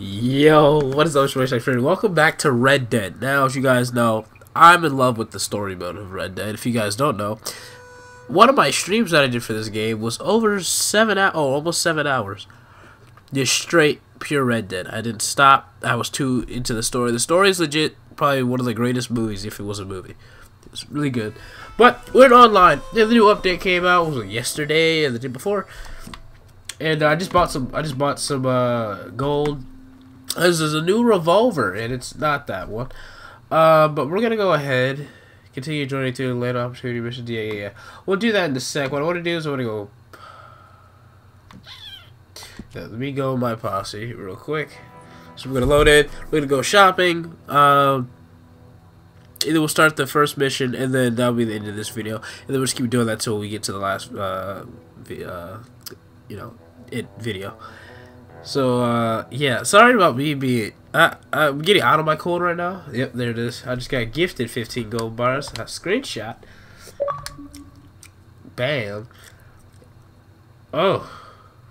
Yo, what is up, Short Friend? Welcome back to Red Dead. Now, as you guys know, I'm in love with the story mode of Red Dead. If you guys don't know, one of my streams that I did for this game was over seven hours, oh, almost seven hours. Just straight pure Red Dead. I didn't stop. I was too into the story. The story is legit, probably one of the greatest movies if it was a movie. It's really good. But we're online. The new update came out was yesterday or the day before, and I just bought some. I just bought some uh, gold this is a new revolver, and it's not that one. Uh, but we're gonna go ahead, continue joining to later opportunity Mission. Yeah, yeah, yeah. We'll do that in a sec. What I want to do is I want to go. Yeah, let me go my posse real quick. So we're gonna load it. We're gonna go shopping. Um, either we'll start the first mission, and then that'll be the end of this video, and then we'll just keep doing that until we get to the last, uh, uh you know, it video. So, uh, yeah, sorry about me being... Uh, I'm getting out of my cold right now. Yep, there it is. I just got gifted 15 gold bars. A screenshot. Bam. Oh.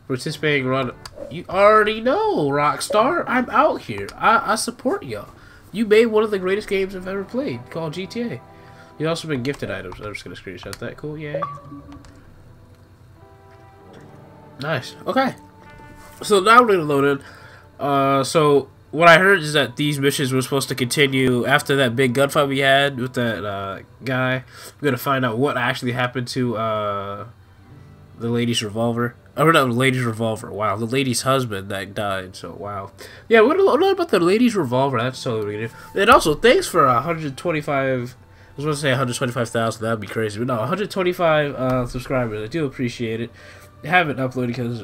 Participating run... You already know, Rockstar. I'm out here. I, I support y'all. You made one of the greatest games I've ever played, called GTA. You've also been gifted items. I'm just going to screenshot that. Cool, yay. Nice. Okay. So now we're gonna load in. Uh, so what I heard is that these missions were supposed to continue after that big gunfight we had with that uh, guy. We're gonna find out what actually happened to uh, the lady's revolver. Oh, not the lady's revolver. Wow, the lady's husband that died. So wow. Yeah, we're gonna learn about the lady's revolver. That's gonna do. And also, thanks for 125. I was to say 125,000. That'd be crazy, but no, 125 uh, subscribers. I do appreciate it. I haven't uploaded because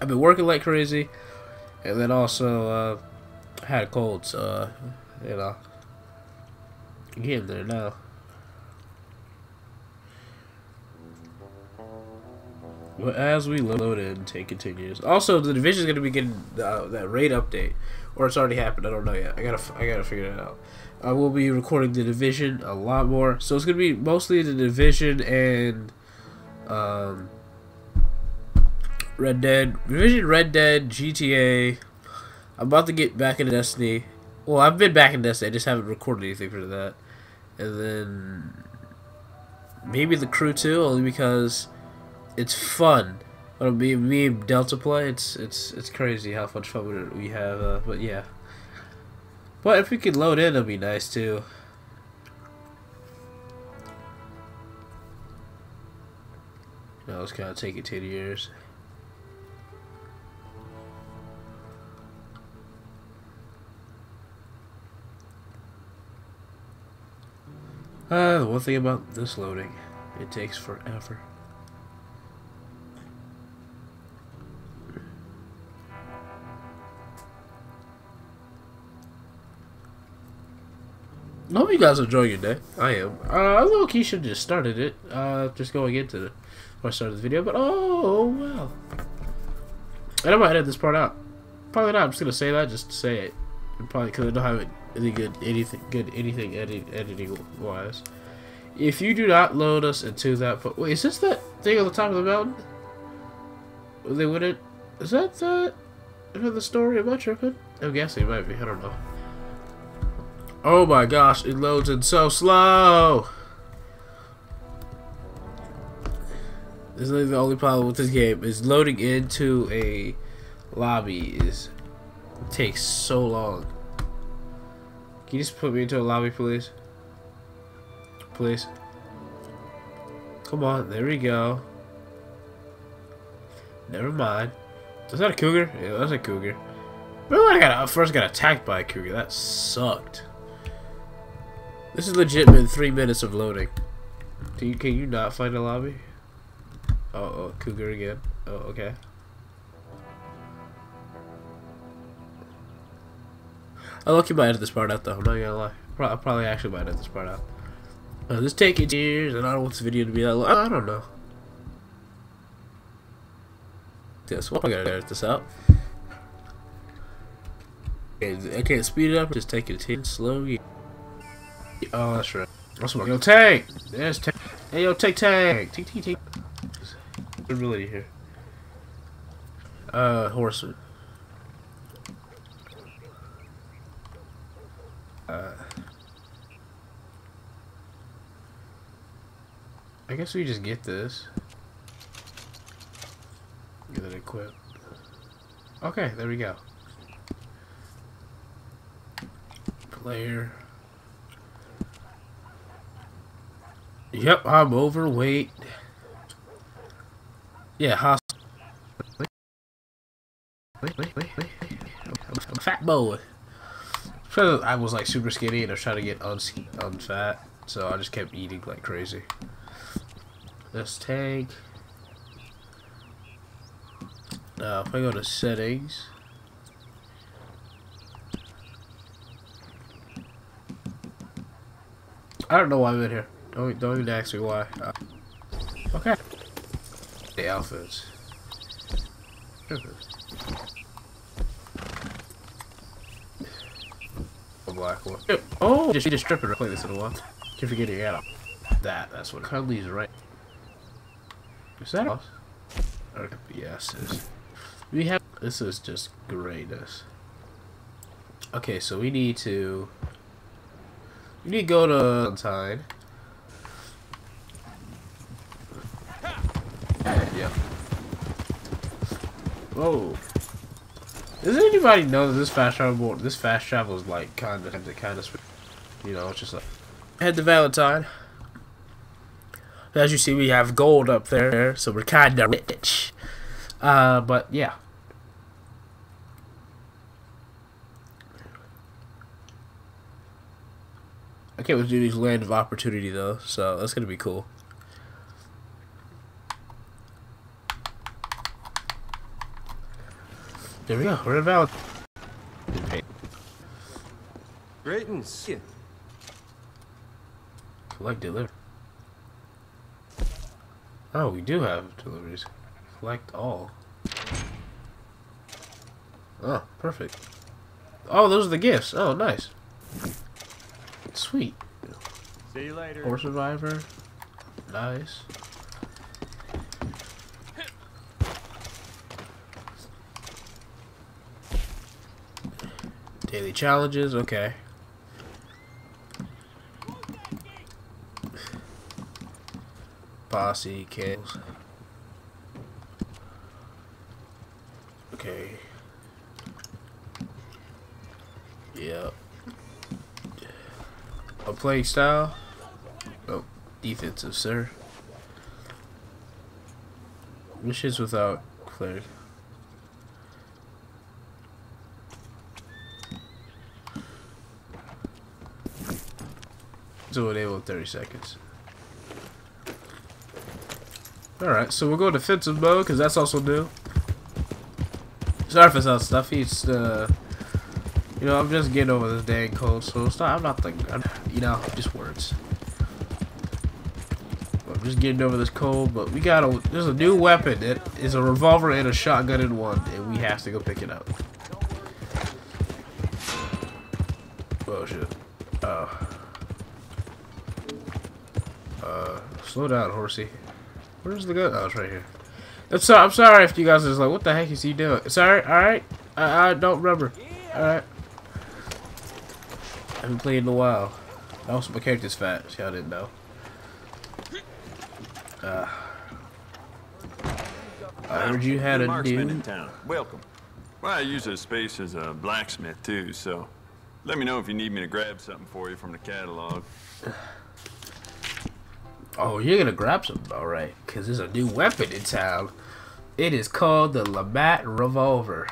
I've been working like crazy, and then also uh, had a cold, so uh, you know, getting there now. But as we load in, take continues. Also, the division is going to be getting uh, that raid update, or it's already happened. I don't know yet. I gotta, I gotta figure it out. I will be recording the division a lot more, so it's going to be mostly the division and um, Red Dead, revision Red Dead, GTA. I'm about to get back into Destiny. Well, I've been back in Destiny. I just haven't recorded anything for that. And then maybe the Crew too, only because it's fun. But me, me and Delta play, it's it's it's crazy how much fun we have. Uh, but yeah. But if we could load in, it'd be nice too. No, was gonna take it 10 years. Uh, the one thing about this loading, it takes forever. I hope you guys enjoy your day. I am. Uh, I low key should have just started it. Uh, just going into the before I started the video, but oh well. I might edit this part out. Probably not. I'm just gonna say that just to say it. Probably because I don't have any good anything good anything edit, editing wise. If you do not load us into that, but wait, is this that thing on the top of the mountain? They wouldn't. Is that the the story? Am I tripping? I'm guessing it might be. I don't know. Oh my gosh, it loads in so slow. This is the only problem with this game is loading into a lobby is takes so long. Can you just put me into a lobby, please? Please. Come on, there we go. Never mind. Is that a cougar? Yeah, that's a cougar. Remember I got I first got attacked by a cougar. That sucked. This is legit been three minutes of loading. Can you, can you not find a lobby? Oh, oh, cougar again. Oh, okay. I you might edit this part out though, I'm not gonna lie. I probably actually might edit this part out. Uh, this taking years and I don't want this video to be that long. I don't know. Yes, well, I gotta edit this out. I can't speed it up, just take it in slow. Oh, that's right. That's what. Yo, tank! There's tank. Hey, yo, take tank! Take, take, take. Ability here. Uh, horseman. Uh, I guess we just get this. Get it equipped. Okay, there we go. Player. Yep, I'm overweight. Yeah, hospital. Wait, wait, wait, wait. I'm a fat boy. I was like super skinny and I was trying to get unfat, so I just kept eating like crazy. This tank. Now, if I go to settings. I don't know why I'm in here. Don't don't even ask me why. Uh, okay. The outfits. A black one. Oh, just need a stripper to play this in a while. Keep forgetting out. That, that's what Cuddly's right. Is that us? Yes, we have. This is just greatness. Okay, so we need to. We need to go to Valentine. Yeah. Whoa. Does anybody know that this fast travel this fast travel is like kind of kind of you know it's just like head to Valentine. As you see, we have gold up there, so we're kind of rich. Uh, but yeah. I can't wait to do these land of opportunity though, so that's gonna be cool. There we go. We're in. Greetings. Collect deliver. Oh, we do have deliveries. Collect all. Oh, perfect. Oh, those are the gifts. Oh, nice. Sweet. See you later. Horse survivor. Nice. Daily challenges, okay. Posse, kills. Okay. Yep. A play style? Oh, defensive, sir. Missions without cleric. So enable in 30 seconds. Alright, so we'll go defensive mode, because that's also new. Sorry for some stuff, he's, uh... You know, I'm just getting over this dang cold, so it's not, I'm not thinking, I'm, you know, just words. I'm just getting over this cold, but we got a, there's a new weapon. It is a revolver and a shotgun in one, and we have to go pick it up. Oh, shit. Oh. Uh, slow down, horsey. Where's the gun? Oh, it's right here. I'm sorry, I'm sorry if you guys are just like, what the heck is he doing? Sorry, alright? I, I don't remember. Alright. I haven't played in a while. Also, my character's fat, so y'all didn't know. Uh, I heard you had a new... in town. Welcome. Well, I use this space as a blacksmith too, so let me know if you need me to grab something for you from the catalog. Oh, you're gonna grab some, alright. Because there's a new weapon in town. It is called the LeMat Revolver.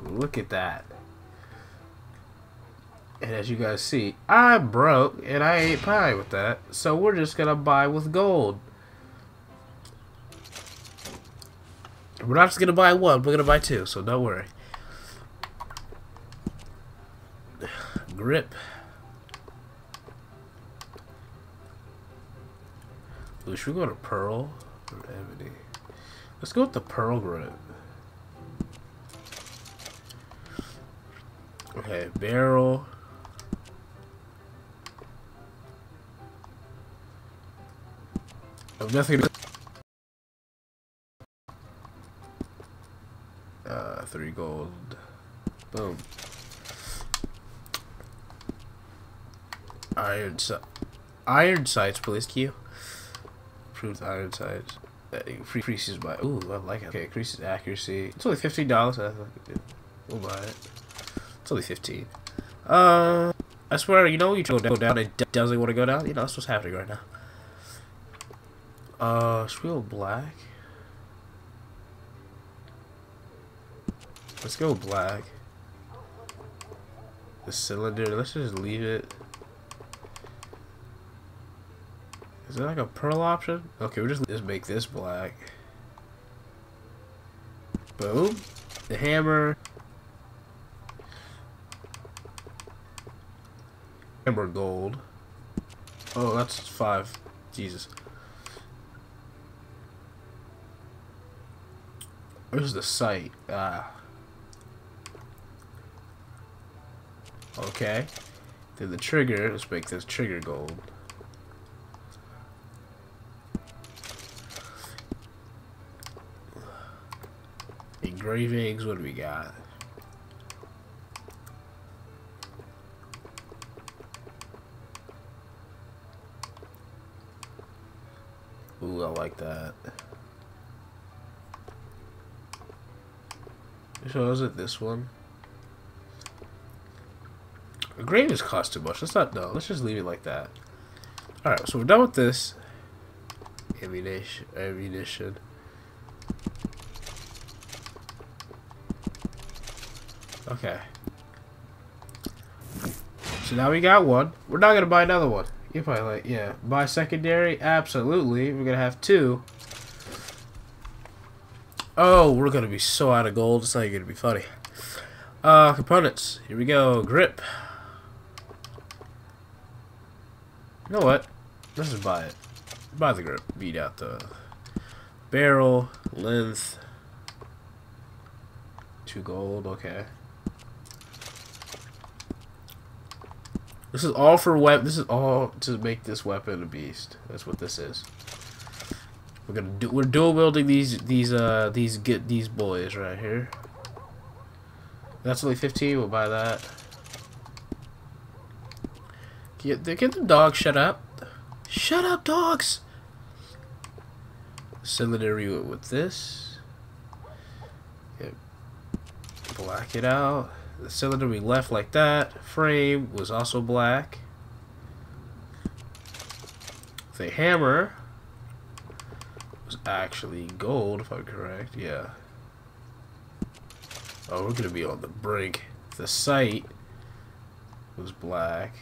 Look at that. And as you guys see, I'm broke and I ain't pie with that. So we're just gonna buy with gold. We're not just gonna buy one, we're gonna buy two, so don't worry. Grip. Should we go to Pearl or Ebony? Let's go with the Pearl grip. Okay, barrel. I'm definitely. Uh, three gold. Boom. Iron si iron sights, please. Q. Improved iron sights. That increases my. Ooh, I like it. Okay, increases accuracy. It's only fifteen dollars. We'll buy it. It's only fifteen. Uh, I swear, you know, you go down, down. It doesn't want to go down. You know, that's what's happening right now. Uh, should we go black? Let's go black. The cylinder. Let's just leave it. Is there like a pearl option? Okay, we just just make this black. Boom. The hammer. Hammer gold. Oh, that's five. Jesus. Where's the sight? Ah. Okay. Then the trigger. Let's make this trigger gold. Engravings. What do we got? Ooh, I like that. So is it this one? Engravings cost too much. Let's not no. Let's just leave it like that. All right, so we're done with this. Ammunition. Ammunition. Okay. So now we got one. We're not gonna buy another one. You probably like, yeah. Buy secondary? Absolutely. We're gonna have two. Oh, we're gonna be so out of gold. It's not gonna be funny. Uh, components. Here we go. Grip. You know what? Let's just buy it. Buy the grip. Beat out the barrel, length. Two gold. Okay. This is all for weapon. This is all to make this weapon a beast. That's what this is. We're gonna do. We're dual wielding these these uh these get these boys right here. That's only 15. We'll buy that. Get the get the dog. Shut up. Shut up, dogs. Cylinder with this. Get, black it out. The cylinder we left like that. Frame was also black. The hammer was actually gold, if I'm correct. Yeah. Oh, we're gonna be on the brink. The sight was black.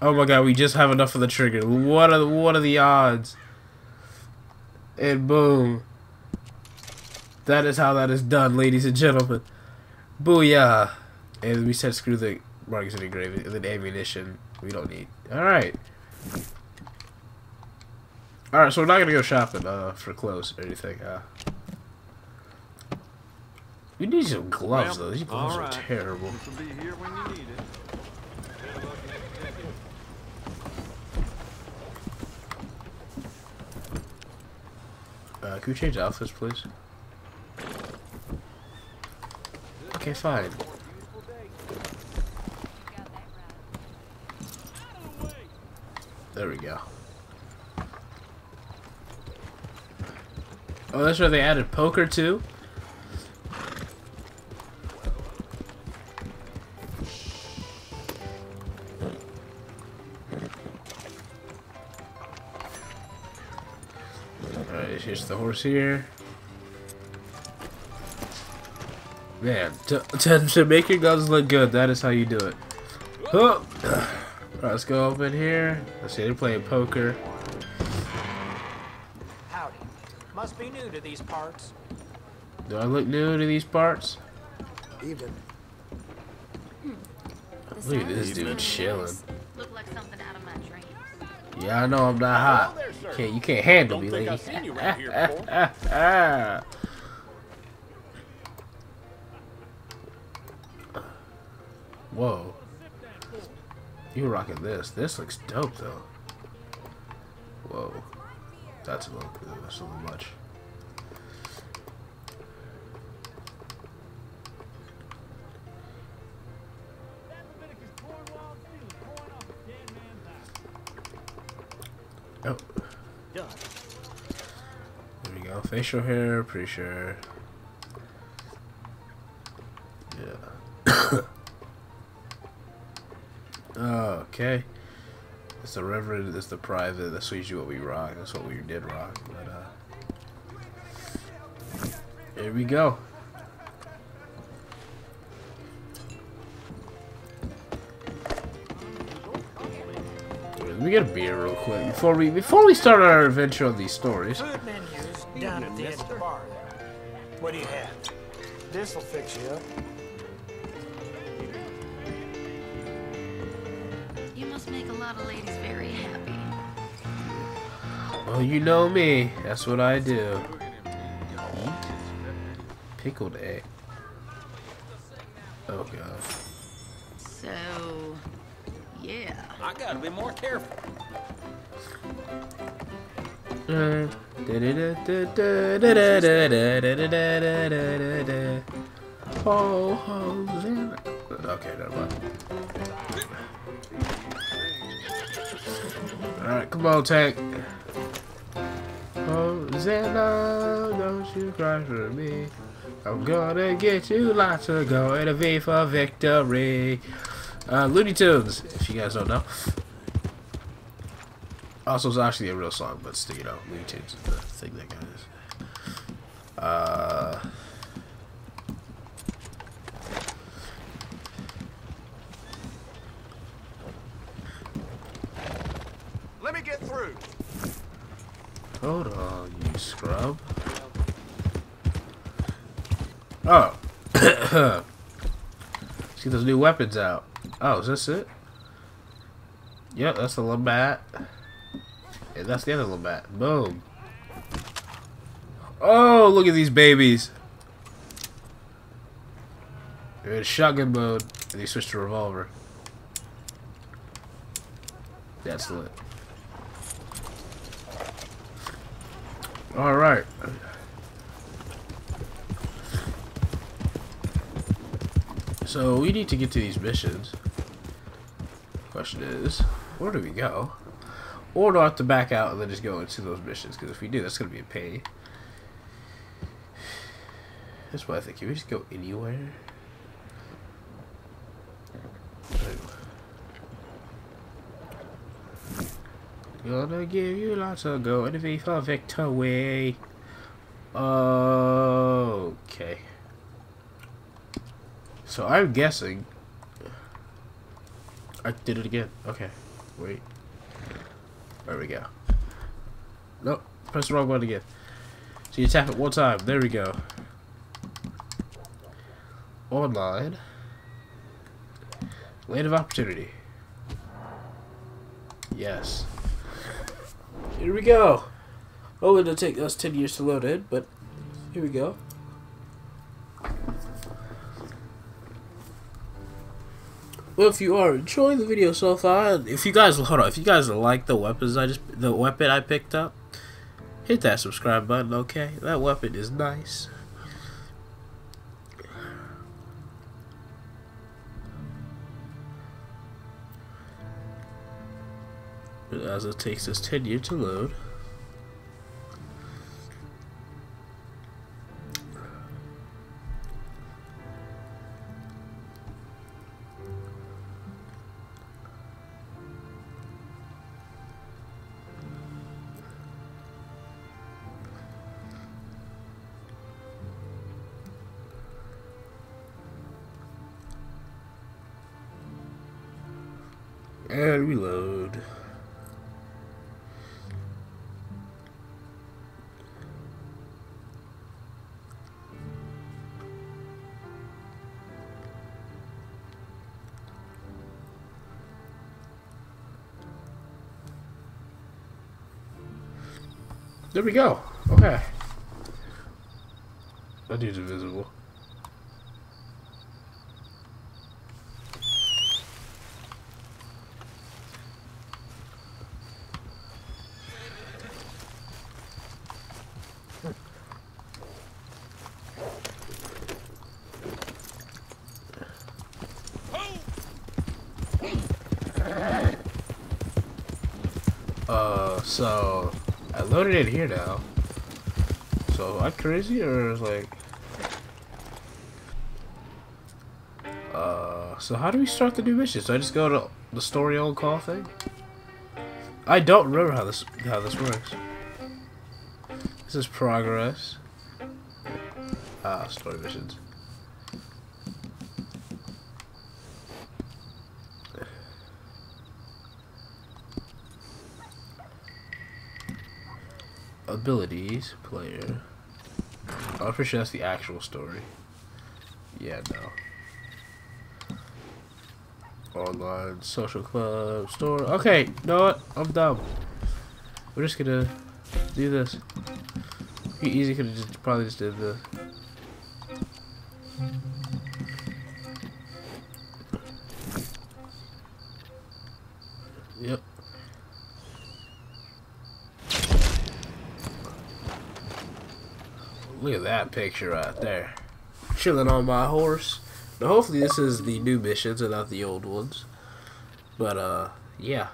Oh my god, we just have enough of the trigger. What are the, what are the odds? And boom. That is how that is done, ladies and gentlemen. Booyah! And we said screw the markings and and then ammunition we don't need. Alright. Alright, so we're not gonna go shopping uh, for clothes or anything. Uh, we need some gloves Well, though. These gloves all are terrible. This will be here when you need it. Better look at the. Uh, can we change outfits, please? Okay, fine. There we go. Oh, that's where they added poker too. Alright, here's the horse here. Man, to, to, to make your guns look good, that is how you do it. Huh. Alright, let's go up in here. Let's see, they're playing poker. Howdy. Must be new to these parts. Do I look new to these parts? Even. Hmm. Look at this dude chilling. Look like something out of my dreams. Yeah, I know I'm not hot. Can't you can't handle me, Don't think lady. Whoa. You rocking this. This looks dope, though. Whoa. That's a little, that's a little much. Oh. There we go. Facial hair, pretty sure. Reverend, it's the private, that's usually what we rock. That's what we did rock. But, uh. Here we go. Let me get a beer real quick before we before we start our adventure on these stories. What do you have? This'll fix you up. You must make a lot of ladies very happy. Oh, you know me. That's what I do. Pickled egg. Oh god. So, yeah. I gotta be more careful. Oh, Hosanna. Okay, never mind. Alright, come on, Tank. Hosanna, don't you cry for me. I'm gonna get you lots of go and a V for victory. Uh, Looney Tunes, if you guys don't know. Also, it's actually a real song, but still, you know, Looney Tunes is the thing that us. Uh, Let me get through. hold on, you scrub. Oh. Let's get those new weapons out. Oh, is this it? Yep, that's the LeMat. And that's the other LeMat. Boom. Oh, look at these babies. They're in shotgun mode, and they switched to revolver. That's lit. Alright. So we need to get to these missions. Question is, where do we go? Or do I have to back out and then just go into those missions? Because if we do, that's going to be a pain. That's what I think. Can we just go anywhere? Gonna give you lots of go and V for victory. Okay. So I'm guessing. I did it again. Okay. Wait. There we go. Nope. Press the wrong one again. So you tap it one time. There we go. Online. Land of opportunity. Yes. Here we go. Oh, it'll take us 10 years to load it, but here we go. Well, if you are enjoying the video so far, if you guys hold on, if you guys like the weapons I just the weapon I picked up, hit that subscribe button. Okay, that weapon is nice. As it takes us ten years to load. There we go. Okay. That dude's invisible. Uh. so loaded it here now. So am I crazy or is like Uh so how do we start the new mission? So I just go to the story old call thing? I don't remember how this how this works. This is progress. Ah, story missions. Abilities, player. Oh, I'm pretty sure that's the actual story. Yeah, no. Online, social club, store. Okay, you know what? I'm dumb. We're just gonna do this. Be easy could have just probably just did this. Look at that picture right there. Chilling on my horse. Now hopefully this is the new missions and not the old ones. But uh yeah.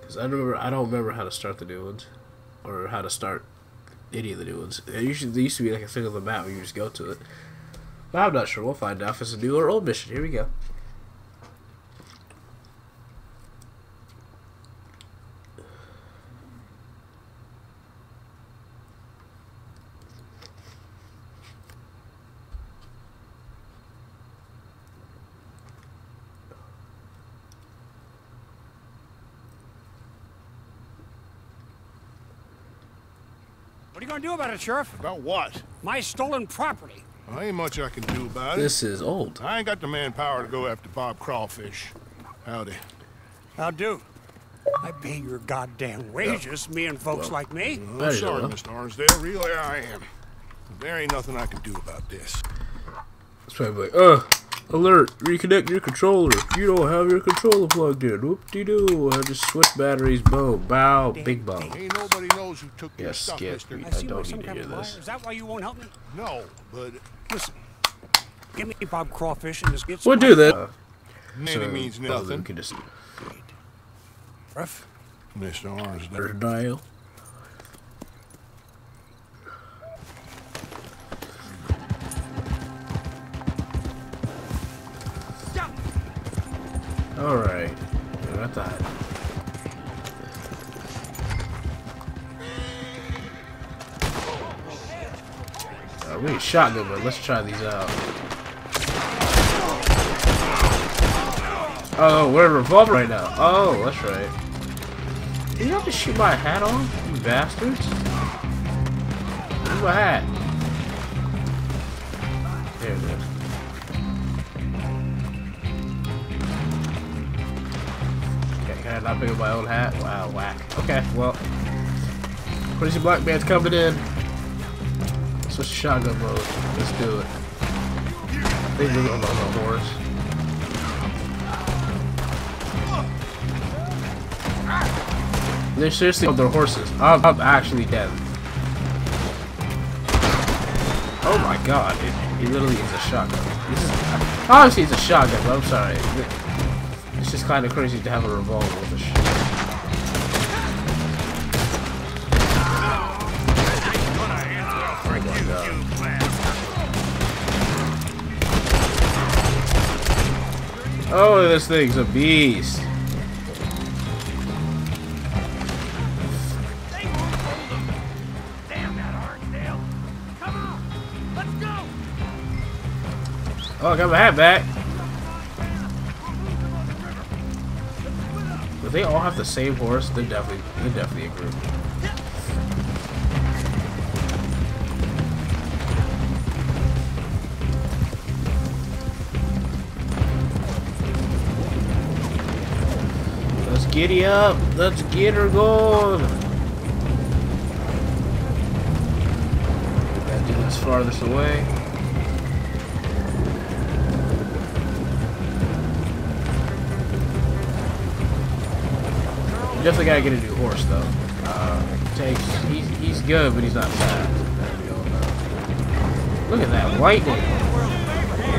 Cause I remember I don't remember how to start the new ones. Or how to start any of the new ones. It usually there used to be like a thing on the map where you just go to it. But I'm not sure. We'll find out if it's a new or old mission. Here we go. Do about it, Sheriff? About what? My stolen property. Well, ain't much I can do about it. This is old. I ain't got the manpower to go after Bob Crawfish. Howdy. How do? I pay your goddamn wages, me and folks like me. Well, I'm you sorry, go. Mr. Arnsdale. Really, I am. There ain't nothing I can do about this. It's probably like, uh, alert, reconnect your controller. You don't have your controller plugged in. Whoop-de-doo. I just switched batteries. Boom. Bow. Big bang. Ain't nobody knows who took your Yes, stuff, skip. mister. I I seem don't need to hear this. Is that why you won't help me? No, but listen, Give me Bob Crawfish and just get We'll do that. Uh, so, means probably we nothing. can just Sheriff. Mr. Arnsdale. Alright. Got that. Uh, we need shotgun, but let's try these out. Oh, we're in revolver right now. Oh, that's right. Did you have to shoot my hat off, you bastards? Where's my hat? Can I pick up my own hat? Wow, whack. Okay, well. Crazy Black Man's coming in. Switch to shotgun mode. Let's do it. I think we're going on the horse. They're seriously on their horses. I'm, I'm actually dead. Oh my god, it, he literally is a shotgun. This is, obviously it's a shotgun, but I'm sorry. It's just kind of crazy to have a revolver Oh, this thing's a beast. Oh, I got my hat back. But they all have the same horse. They're definitely, they're definitely a group. Giddy up. Let's get her going. That dude's farthest away. Definitely gotta get a new horse though. Uh, takes he's he's good, but he's not fast. Look at that lightning!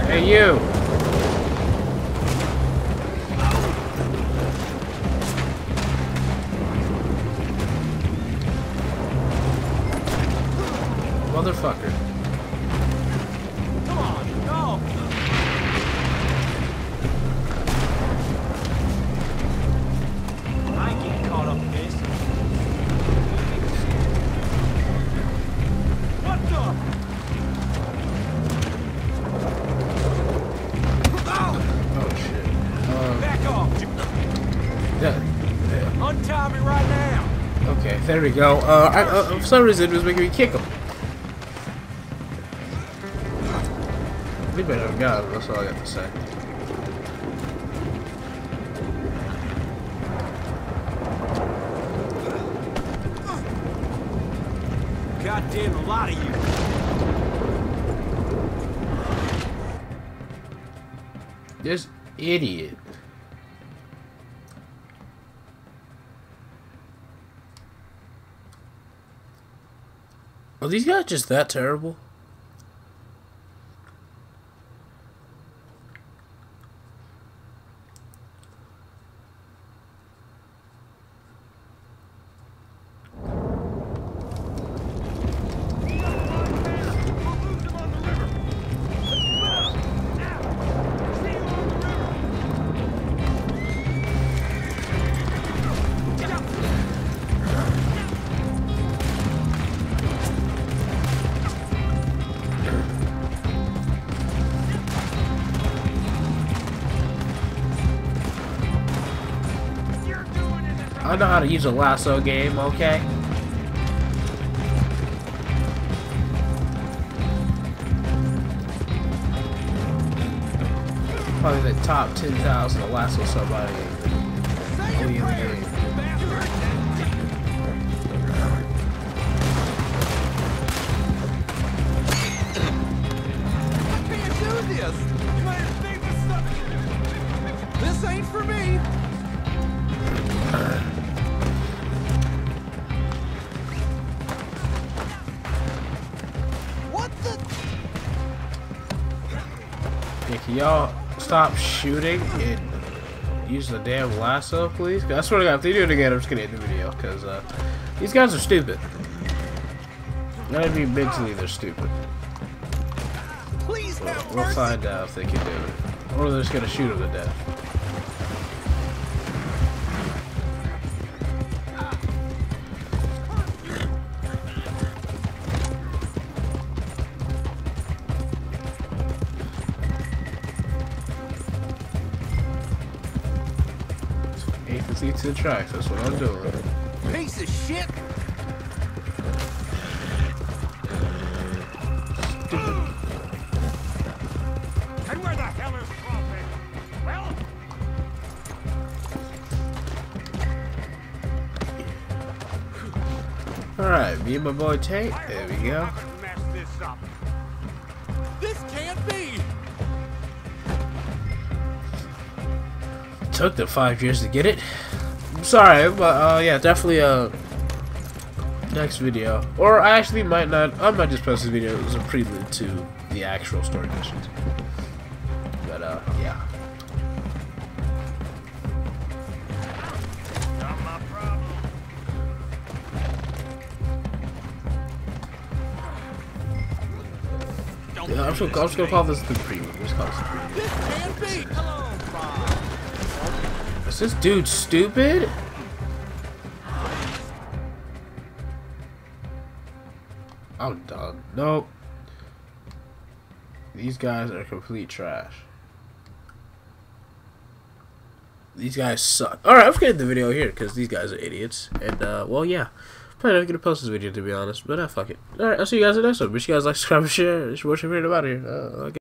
Hey you! Motherfucker. Come on, no! I getting caught up in this. What the? Oh shit. Back off! yeah, Untie me right now! Okay, there we go. Uh, I, uh, for some reason it was making me kick him. We better have got him. That's all I got to say. Goddamn a lot of you. This idiot. Are these guys just that terrible? I know how to use a lasso game, okay? Probably the top 10,000 to lasso somebody stop shooting and use the damn lasso, please? I swear to God, if they do it again, I'm just gonna end the video, because uh, these guys are stupid. Not even mentally, they're stupid. Please We'll, find out if they can do it. Or they're just gonna shoot them to death. To the tracks, that's what I'm doing. Piece of shit! And where the hell is Crawford? Well, Alright, me and my boy Tate, there we go. this. This can't be! took them five years to get it. Sorry, but uh, yeah, definitely uh, next video. Or I actually might not. I might just post this video as a prelude to the actual story missions. But uh, yeah. I'm, just, I'm just gonna call this the prelude. Just call this the prelude. This dude stupid? I'm done. Nope. These guys are complete trash. These guys suck. Alright, I'm gonna the video here because these guys are idiots. And, uh, well, yeah. Probably not gonna post this video to be honest, but uh, fuck it. Alright, I'll see you guys in the next one. Wish you guys like, subscribe, and share. It's worship here about here. Uh, okay.